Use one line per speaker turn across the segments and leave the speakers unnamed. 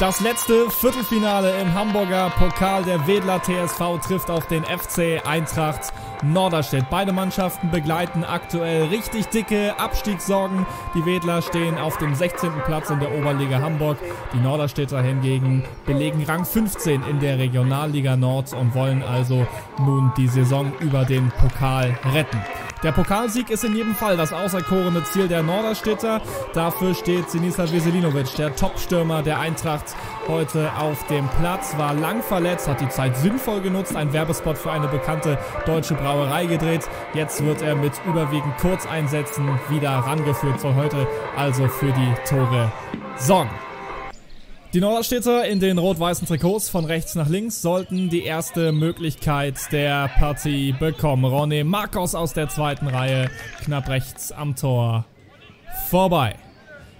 Das letzte Viertelfinale im Hamburger Pokal. Der Wedler TSV trifft auf den FC Eintracht Norderstedt. Beide Mannschaften begleiten aktuell richtig dicke Abstiegssorgen. Die Wedler stehen auf dem 16. Platz in der Oberliga Hamburg. Die Norderstädter hingegen belegen Rang 15 in der Regionalliga Nord und wollen also nun die Saison über den Pokal retten. Der Pokalsieg ist in jedem Fall das auserkorene Ziel der Norderstädter. Dafür steht Sinisa Veselinovic, der Topstürmer der Eintracht, heute auf dem Platz. War lang verletzt, hat die Zeit sinnvoll genutzt, ein Werbespot für eine bekannte deutsche Brauerei gedreht. Jetzt wird er mit überwiegend Kurzeinsätzen wieder rangeführt, soll heute also für die Tore sorgen. Die Norderstädter in den rot-weißen Trikots von rechts nach links sollten die erste Möglichkeit der Partie bekommen. Ronny Marcos aus der zweiten Reihe, knapp rechts am Tor vorbei.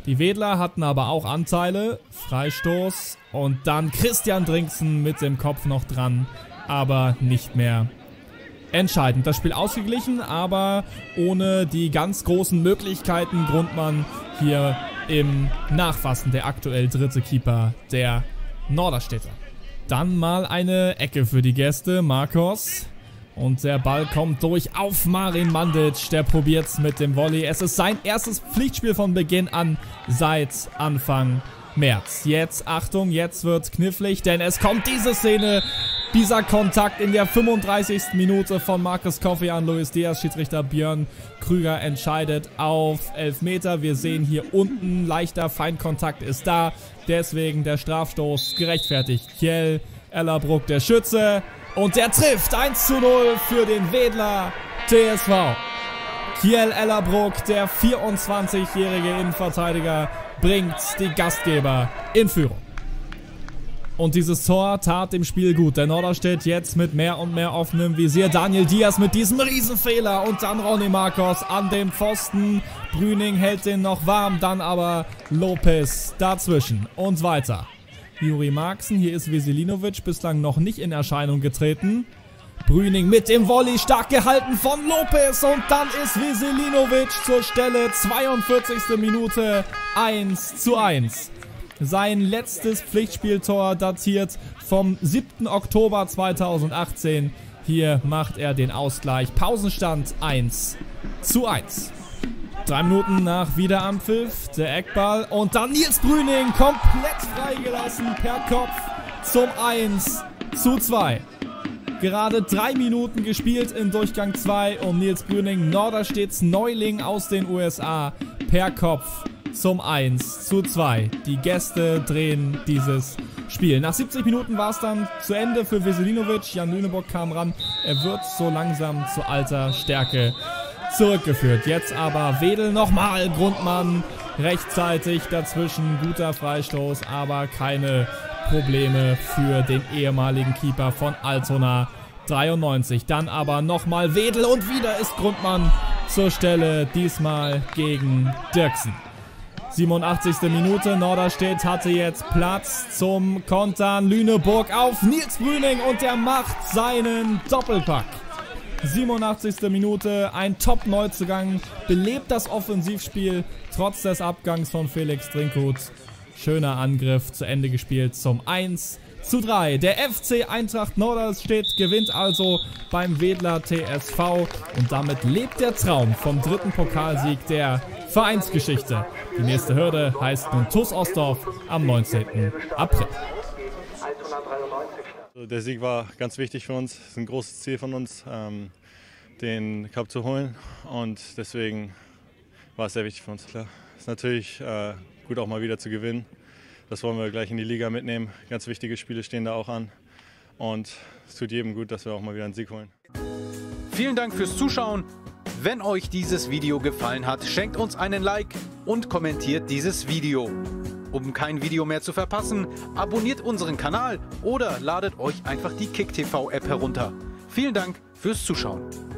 Die Wedler hatten aber auch Anteile, Freistoß und dann Christian Drinksen mit dem Kopf noch dran, aber nicht mehr entscheidend. Das Spiel ausgeglichen, aber ohne die ganz großen Möglichkeiten. Grundmann hier im Nachfassen der aktuell dritte Keeper der Norderstädter. Dann mal eine Ecke für die Gäste. Marcos. Und der Ball kommt durch auf Marin Mandic. Der probiert es mit dem Volley. Es ist sein erstes Pflichtspiel von Beginn an seit Anfang März. Jetzt, Achtung, jetzt wird knifflig, denn es kommt diese Szene dieser Kontakt in der 35. Minute von Marcus Coffey an Luis Diaz. Schiedsrichter Björn Krüger entscheidet auf Elfmeter. Wir sehen hier unten, leichter Feinkontakt ist da. Deswegen der Strafstoß gerechtfertigt. Kjell Ellerbruck, der Schütze. Und der trifft 1 zu 0 für den Wedler TSV. Kiel Ellerbruck, der 24-jährige Innenverteidiger, bringt die Gastgeber in Führung. Und dieses Tor tat dem Spiel gut. Der Norderstedt jetzt mit mehr und mehr offenem Visier. Daniel Diaz mit diesem Riesenfehler. Und dann Ronny Marcos an dem Pfosten. Brüning hält den noch warm. Dann aber Lopez dazwischen. Und weiter. Juri Marxen, hier ist Veselinovic bislang noch nicht in Erscheinung getreten. Brüning mit dem Volley stark gehalten von Lopez und dann ist Veselinovic zur Stelle. 42. Minute 1 zu 1. Sein letztes Pflichtspieltor datiert vom 7. Oktober 2018. Hier macht er den Ausgleich. Pausenstand 1 zu 1. Drei Minuten nach Wiederanpfiff, der Eckball und dann Nils Brüning komplett freigelassen per Kopf zum 1 zu 2. Gerade drei Minuten gespielt in Durchgang 2 und Nils Brüning, Norderstedts Neuling aus den USA, per Kopf zum 1 zu 2. Die Gäste drehen dieses Spiel. Nach 70 Minuten war es dann zu Ende für Veselinovic. Jan Lüneburg kam ran. Er wird so langsam zu alter Stärke zurückgeführt. Jetzt aber Wedel nochmal. Grundmann rechtzeitig dazwischen. Guter Freistoß, aber keine Probleme für den ehemaligen Keeper von Altona 93. Dann aber nochmal Wedel und wieder ist Grundmann zur Stelle. Diesmal gegen Dirksen. 87. Minute. Norderstedt hatte jetzt Platz zum Kontern. Lüneburg auf Nils Brüning und der macht seinen Doppelpack. 87. Minute, ein Top-Neuzugang, belebt das Offensivspiel trotz des Abgangs von Felix Trinkhut. Schöner Angriff, zu Ende gespielt zum 1 zu 3. Der FC Eintracht Norderstedt gewinnt also beim Wedler TSV und damit lebt der Traum vom dritten Pokalsieg der Vereinsgeschichte. Die nächste Hürde heißt nun TuS Ostdorf am 19. April.
Also der Sieg war ganz wichtig für uns. Es ist ein großes Ziel von uns, ähm, den Cup zu holen. Und deswegen war es sehr wichtig für uns. Klar, ist natürlich äh, gut auch mal wieder zu gewinnen. Das wollen wir gleich in die Liga mitnehmen. Ganz wichtige Spiele stehen da auch an. Und es tut jedem gut, dass wir auch mal wieder einen Sieg holen.
Vielen Dank fürs Zuschauen. Wenn euch dieses Video gefallen hat, schenkt uns einen Like und kommentiert dieses Video. Um kein Video mehr zu verpassen, abonniert unseren Kanal oder ladet euch einfach die KickTV App herunter. Vielen Dank fürs Zuschauen.